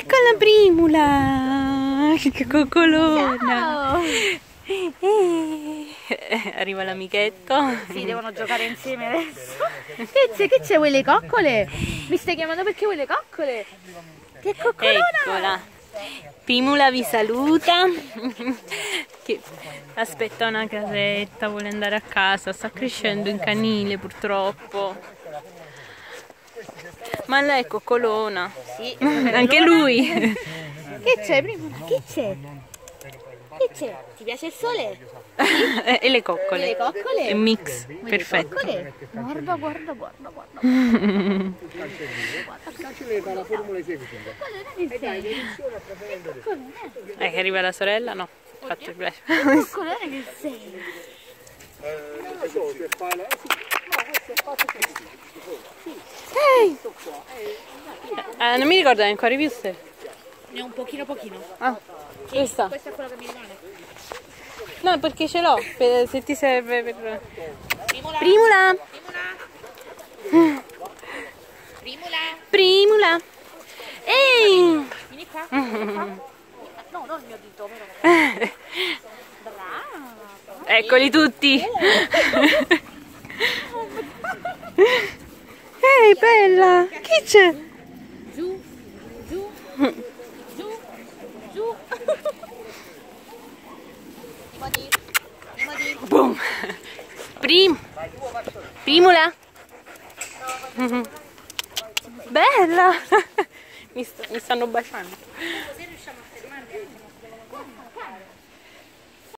Eccola Primula! Che coccolona! Eh, Arriva l'amichetto. Sì, devono giocare insieme adesso. Che c'è? Che c'è? Vuoi le coccole? Mi stai chiamando perché vuoi le coccole? Che coccolona! Eccola. Primula vi saluta. Che aspetta una casetta, vuole andare a casa. Sta crescendo in canile purtroppo. Ma lei è coccolona. Sì, Anche lui. Che c'è, Primula? Che c'è? Che c'è? Ti piace il sole? e le coccole. Le coccole? È mix, le perfetto. coccole? Guarda, guarda, guarda, guarda. Cancellata la formula esecutiva. Che sei? Eh, che arriva la sorella? No. Fatto il flash. Che sei? Non lo so se fa la... eh sì, No, questo è fatto così. Ehi! Eh, non mi ricordo neanche ancora visto. Ne ho un pochino pochino. Ah, questa. Questo è quello che mi rimane. No, perché ce l'ho, per- se ti serve per... Primula. Primula! Primula. Primula. Primula! Ehi! Vieni qua. vieni qua. No, non il mio dito, però. Brava. Eccoli tutti! Ehi, bella! Chi c'è? Giù, giù, giù, giù. Boom! Prim! Primula! Bella! Mi stanno baciando.